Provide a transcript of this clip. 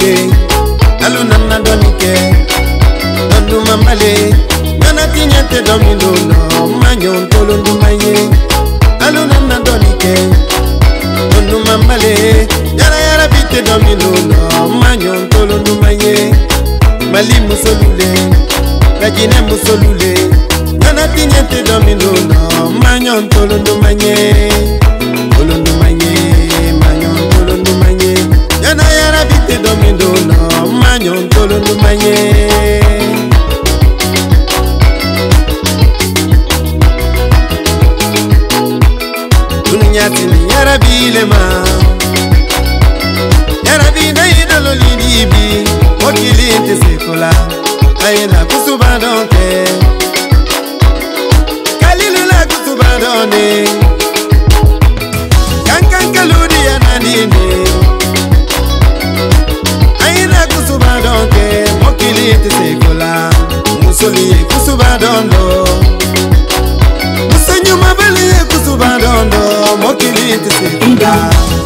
mabele nalunana donike nanduma mbale nanakinya te domilono manyo ntolo nduma ye nalunana donike nanduma mbale yarayara bite domilono manyo ntolo nduma ye mali musolule lajine musolule nanakinya te domilono manyo ntolo nduma ye yatini yarabilema yarabi dayidololidibi mokili te sekola ayena kusuba dɔn tɛ kalilula kusuba dɔn de kankankaludiyanadine ayena kusuba dɔn tɛ mokili te sekola musoli ye kusuba dɔn lɔ muso ɲumabaliye to take it